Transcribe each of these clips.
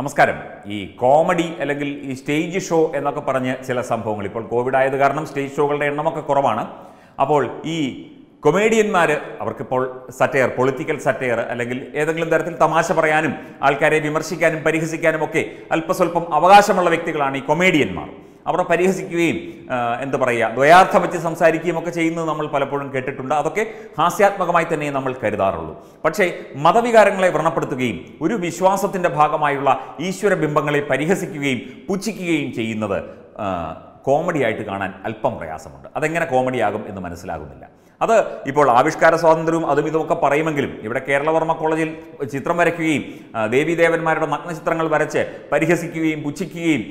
നമസ്കാരം. ഈ കോമഡി അല്ലെങ്കിൽ ഈ സ്റ്റേജ് ഷോ എന്നൊക്കെ പറഞ്ഞ് ചില സംഭവങ്ങൾ. ഇപ്പോൾ കോവിഡ് ആയത് കാരണം സ്റ്റേജ് ഷോകളുടെ എണ്ണമൊക്കെ കുറവാണ്. അപ്പോൾ ഈ കൊമേഡിയന്മാർ അവർക്കിപ്പോൾ സറ്റയർ പൊളിറ്റിക്കൽ സറ്റയർ അല്ലെങ്കിൽ ഏതെങ്കിലും തരത്തിൽ തമാശ പറയാനും ആൾക്കാരെ വിമർശിക്കാനും പരിഹസിക്കാനും ഒക്കെ അല്പസ്വല്പം അവകാശമുള്ള വ്യക്തികളാണ് ഈ കൊമേഡിയന്മാർ. അവർ പരിഹസിക്കുകയും എന്ത് പറയുക ദ്വയാർത്ഥം വെച്ച് സംസാരിക്കുകയും ഒക്കെ ചെയ്യുന്നത് നമ്മൾ പലപ്പോഴും കേട്ടിട്ടുണ്ട്. അതൊക്കെ ഹാസ്യാത്മകമായി തന്നെ നമ്മൾ കരുതാറുള്ളൂ. പക്ഷേ മതവികാരങ്ങളെ വ്രണപ്പെടുത്തുകയും ഒരു വിശ്വാസത്തിന്റെ ഭാഗമായുള്ള ഈശ്വര ബിംബങ്ങളെ പരിഹസിക്കുകയും പുച്ഛിക്കുകയും ചെയ്യുന്നത് കോമഡിയായിട്ട് കാണാൻ അല്പം പ്രയാസമുണ്ട്. അതെങ്ങനെ കോമഡിയാകും എന്ന് മനസ്സിലാകുന്നില്ല. അത് ഇപ്പോൾ ആവിഷ്കാര സ്വാതന്ത്ര്യവും അതും ഇതുമൊക്കെ പറയുമെങ്കിലും ഇവിടെ കേരളവർമ്മ കോളേജിൽ ചിത്രം വരയ്ക്കുകയും ദേവീദേവന്മാരുടെ നഗ്നചിത്രങ്ങൾ വരച്ച് പരിഹസിക്കുകയും പുച്ഛിക്കുകയും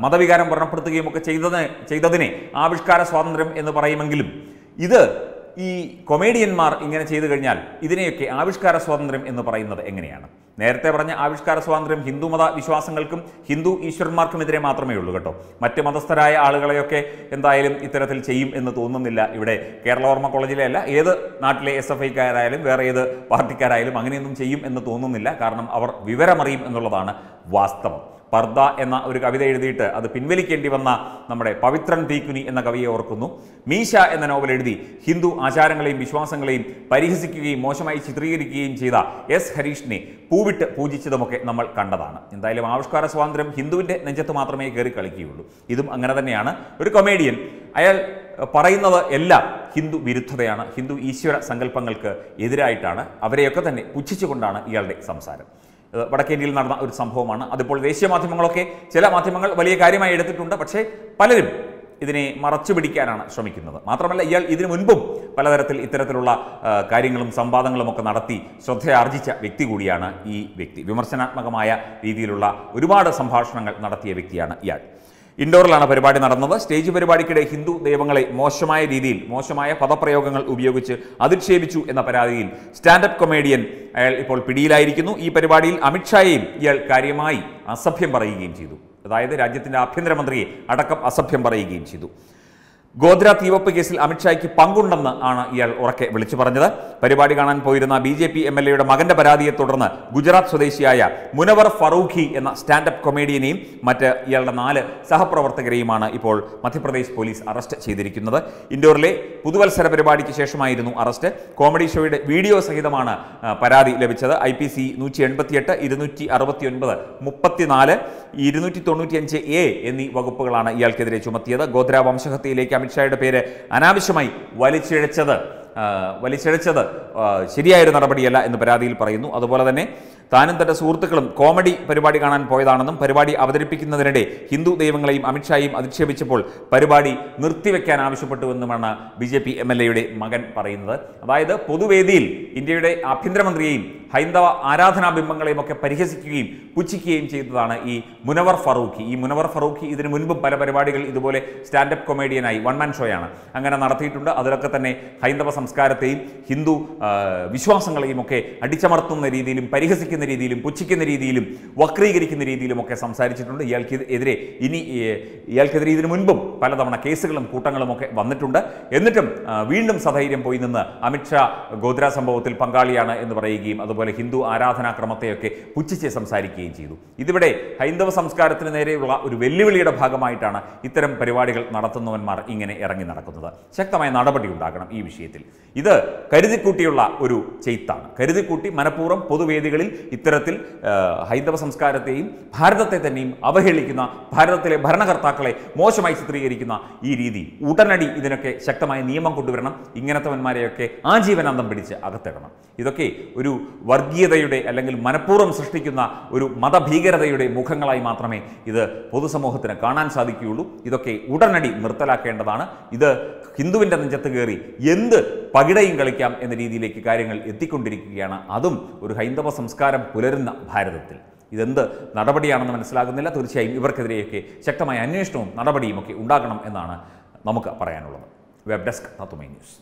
മതവികാരം വ്രണപ്പെടുത്തുകയും ഒക്കെ ചെയ്തതിന് ചെയ്തതിനെ ആവിഷ്കാര സ്വാതന്ത്ര്യം എന്ന് പറയുമെങ്കിലും ഇത് ഈ കൊമേഡിയന്മാർ ഇങ്ങനെ ചെയ്തു കഴിഞ്ഞാൽ ഇതിനെയൊക്കെ ആവിഷ്കാര സ്വാതന്ത്ര്യം എന്ന് പറയുന്നത് എങ്ങനെയാണ്? നേരത്തെ പറഞ്ഞ ആവിഷ്കാര സ്വാതന്ത്ര്യം ഹിന്ദുമത വിശ്വാസങ്ങൾക്കും ഹിന്ദു ഈശ്വരന്മാർക്കുമെതിരെ മാത്രമേ ഉള്ളൂ കേട്ടോ. മറ്റ് മതസ്ഥരായ ആളുകളെയൊക്കെ എന്തായാലും ഇത്തരത്തിൽ ചെയ്യും എന്ന് തോന്നുന്നില്ല ഇവിടെ. കേരളവർമ്മ കോളേജിലെ അല്ല ഏത് നാട്ടിലെ എസ് എഫ് ഐക്കാരായാലും വേറെ ഏത് പാർട്ടിക്കാരായാലും അങ്ങനെയൊന്നും ചെയ്യും എന്ന് തോന്നുന്നില്ല. കാരണം അവർ വിവരമറിയും എന്നുള്ളതാണ് വാസ്തവം. പർദ എന്ന ഒരു കവിത എഴുതിയിട്ട് അത് പിൻവലിക്കേണ്ടി വന്ന നമ്മുടെ പവിത്രൻ തീക്കുനി എന്ന കവിയെ ഓർക്കുന്നു. മീശ എന്ന നോവൽ എഴുതി ഹിന്ദു ആചാരങ്ങളെയും വിശ്വാസങ്ങളെയും പരിഹസിക്കുകയും മോശമായി ചിത്രീകരിക്കുകയും ചെയ്ത എസ് ഹരീഷിനെ പൂവിട്ട് പൂജിച്ചതുമൊക്കെ നമ്മൾ കണ്ടതാണ്. എന്തായാലും ആവിഷ്കാര സ്വാതന്ത്ര്യം ഹിന്ദുവിന്റെ നെഞ്ചത്ത് മാത്രമേ കയറി കളിക്കുകയുള്ളൂ. ഇതും അങ്ങനെ തന്നെയാണ്. ഒരു കൊമേഡിയൻ അയാൾ പറയുന്നത് എല്ലാം ഹിന്ദു വിരുദ്ധതയാണ്. ഹിന്ദു ഈശ്വര സങ്കല്പങ്ങൾക്ക് എതിരായിട്ടാണ്. അവരെയൊക്കെ തന്നെ പുച്ഛിച്ചുകൊണ്ടാണ് ഇയാളുടെ സംസാരം. വടക്കേന്ത്യയിൽ നടന്ന ഒരു സംഭവമാണ്. അതിപ്പോൾ ദേശീയ മാധ്യമങ്ങളൊക്കെ ചില മാധ്യമങ്ങൾ വലിയ കാര്യമായി എടുത്തിട്ടുണ്ട്. പക്ഷേ പലരും ഇതിനെ മറച്ചു പിടിക്കാനാണ് ശ്രമിക്കുന്നത്. മാത്രമല്ല ഇയാൾ ഇതിനു മുൻപും പലതരത്തിൽ ഇത്തരത്തിലുള്ള കാര്യങ്ങളും സംവാദങ്ങളും ഒക്കെ നടത്തി ശ്രദ്ധയാർജിച്ച വ്യക്തി കൂടിയാണ് ഈ വ്യക്തി. വിമർശനാത്മകമായ രീതിയിലുള്ള ഒരുപാട് സംഭാഷണങ്ങൾ നടത്തിയ വ്യക്തിയാണ് ഇയാൾ. ഇൻഡോറിലാണ് പരിപാടി നടന്നത്. സ്റ്റേജ് പരിപാടിക്കിടെ ഹിന്ദു ദൈവങ്ങളെ മോശമായ രീതിയിൽ മോശമായ പദപ്രയോഗങ്ങൾ ഉപയോഗിച്ച് അധിക്ഷേപിച്ചു എന്ന പരാതിയിൽ സ്റ്റാൻഡപ്പ് കൊമേഡിയൻ അയാൾ ഇപ്പോൾ പിടിയിലായിരിക്കുന്നു. ഈ പരിപാടിയിൽ അമിത്ഷായെയും ഇയാൾ കാര്യമായി അസഭ്യം പറയുകയും ചെയ്തു. അതായത് രാജ്യത്തിന്റെ ആഭ്യന്തരമന്ത്രിയെ അടക്കം അസഭ്യം പറയുകയും ചെയ്തു. ഗോദ്ര തീവപ്പ് കേസിൽ അമിത്ഷായ്ക്ക് പങ്കുണ്ടെന്ന് ആണ് ഇയാൾ ഉറക്കെ വിളിച്ചു പറഞ്ഞത്. പരിപാടി കാണാൻ പോയിരുന്ന B J P M L എയുടെ മകന്റെ പരാതിയെ തുടർന്ന് ഗുജറാത്ത് സ്വദേശിയായ മുനവർ ഫറൂഖി എന്ന സ്റ്റാൻഡപ്പ് കൊമേഡിയനെയും മറ്റ് ഇയാളുടെ നാല് സഹപ്രവർത്തകരെയുമാണ് ഇപ്പോൾ മധ്യപ്രദേശ് പോലീസ് അറസ്റ്റ് ചെയ്തിരിക്കുന്നത്. ഇൻഡോറിലെ പുതുവത്സര പരിപാടിക്ക് ശേഷമായിരുന്നു അറസ്റ്റ്. കോമഡി ഷോയുടെ വീഡിയോ സഹിതമാണ് പരാതി ലഭിച്ചത്. ഐ പി സി നൂറ്റി എൺപത്തിയെട്ട് ഇരുന്നൂറ്റി അറുപത്തി ഒൻപത് മുപ്പത്തിനാല് ഇരുന്നൂറ്റി തൊണ്ണൂറ്റിയഞ്ച് എ എന്നീ വകുപ്പുകളാണ് ഇയാൾക്കെതിരെ ചുമത്തിയത്. ഗോദ്ര വംശഹത്യയിലേക്ക് അമിത്ഷായുടെ പേര് അനാവശ്യമായി വലിച്ചിഴച്ചത് വലിച്ചിഴച്ചത് ശരിയായൊരു നടപടിയല്ല എന്ന് പരാതിയിൽ പറയുന്നു. അതുപോലെ തന്നെ താനും തന്റെ സുഹൃത്തുക്കളും കോമഡി പരിപാടി കാണാൻ പോയതാണെന്നും പരിപാടി അവതരിപ്പിക്കുന്നതിനിടെ ഹിന്ദു ദൈവങ്ങളെയും അമിത്ഷായും അധിക്ഷേപിച്ചപ്പോൾ പരിപാടി നിർത്തിവെക്കാൻ ആവശ്യപ്പെട്ടുവെന്നുമാണ് B J P M L എയുടെ മകൻ പറയുന്നത്. അതായത് പൊതുവേദിയിൽ ഇന്ത്യയുടെ ആഭ്യന്തരമന്ത്രിയെയും ഹൈന്ദവ ആരാധനാ ബിംബങ്ങളെയും ഒക്കെ പരിഹസിക്കുകയും പുച്ഛിക്കുകയും ചെയ്തതാണ് ഈ മുനവർ ഫറൂഖി. ഈ മുനവർ ഫറൂഖി ഇതിനു മുൻപും പല പരിപാടികൾ ഇതുപോലെ സ്റ്റാൻഡപ്പ് കൊമേഡിയനായി വൺ മാൻ ഷോയാണ് അങ്ങനെ നടത്തിയിട്ടുണ്ട്. അതിലൊക്കെ തന്നെ ഹൈന്ദവ സംസ്കാരത്തെയും ഹിന്ദു വിശ്വാസങ്ങളെയും ഒക്കെ അടിച്ചമർത്തുന്ന രീതിയിലും പരിഹസിക്കുന്ന രീതിയിലും പുച്ഛിക്കുന്ന രീതിയിലും വക്രീകരിക്കുന്ന രീതിയിലും ഒക്കെ സംസാരിച്ചിട്ടുണ്ട്. ഇയാൾക്ക് എതിരെ ഇനി ഇയാൾക്കെതിരെ ഇതിനു മുൻപും പലതവണ കേസുകളും കൂട്ടങ്ങളും ഒക്കെ വന്നിട്ടുണ്ട്. എന്നിട്ടും വീണ്ടും സധൈര്യം പോയി നിന്ന് അമിത്ഷാ ഗോദ്ര സംഭവത്തിൽ പങ്കാളിയാണ് എന്ന് പറയുകയും അതുപോലെ ഹിന്ദു ആരാധനാക്രമത്തെയൊക്കെ പുച്ഛിച്ച് സംസാരിക്കുകയും ചെയ്തു. ഇതിവിടെ ഹൈന്ദവ സംസ്കാരത്തിന് നേരെയുള്ള ഒരു വെല്ലുവിളിയുടെ ഭാഗമായിട്ടാണ് ഇത്തരം പരിപാടികൾ നടത്തുന്നവന്മാർ ഇങ്ങനെ ഇറങ്ങി നടക്കുന്നത്. ശക്തമായ നടപടി ഉണ്ടാകണം ഈ വിഷയത്തിൽ. ഇത് കരുതിക്കൂട്ടിയുള്ള ഒരു ചെയ്ത്താണ്. കരുതിക്കൂട്ടി മനഃപൂർവം പൊതുവേദികളിൽ ഇത്തരത്തിൽ ഹൈന്ദവ സംസ്കാരത്തെയും ഭാരതത്തെ തന്നെയും അവഹേളിക്കുന്ന ഭാരതത്തിലെ ഭരണകർത്താക്കളെ മോശമായി ചിത്രീകരിക്കുന്ന ഈ രീതി ഉടനടി ഇതിനൊക്കെ ശക്തമായ നിയമം കൊണ്ടുവരണം ഇങ്ങനത്തെവന്മാരെയൊക്കെ ആജീവനാന്തം പിടിച്ച് അകത്തിടണം. ഇതൊക്കെ ഒരു വർഗീയതയുടെ അല്ലെങ്കിൽ മനഃപൂർവം സൃഷ്ടിക്കുന്ന ഒരു മതഭീകരതയുടെ മുഖങ്ങളായി മാത്രമേ ഇത് പൊതുസമൂഹത്തിന് കാണാൻ സാധിക്കുകയുള്ളൂ. ഇതൊക്കെ ഉടനടി നിർത്തലാക്കേണ്ടതാണ്. ഇത് ഹിന്ദുവിന്റെ നെഞ്ചത്ത് കയറി എന്ത് പകിടയും കളിക്കാം എന്ന രീതിയിലേക്ക് കാര്യങ്ങൾ എത്തിക്കൊണ്ടിരിക്കുകയാണ്. അതും ഒരു ഹൈന്ദവ സംസ്കാരം പുലരുന്ന ഭാരതത്തിൽ. ഇതെന്ത് നടപടിയാണെന്ന് മനസ്സിലാകുന്നില്ല. തീർച്ചയായും ഇവർക്കെതിരെയൊക്കെ ശക്തമായ അന്വേഷണവും നടപടിയുമൊക്കെ ഉണ്ടാകണം എന്നാണ് നമുക്ക് പറയാനുള്ളത്. വെബ് ഡെസ്ക് തത്തുമൈ ന്യൂസ്.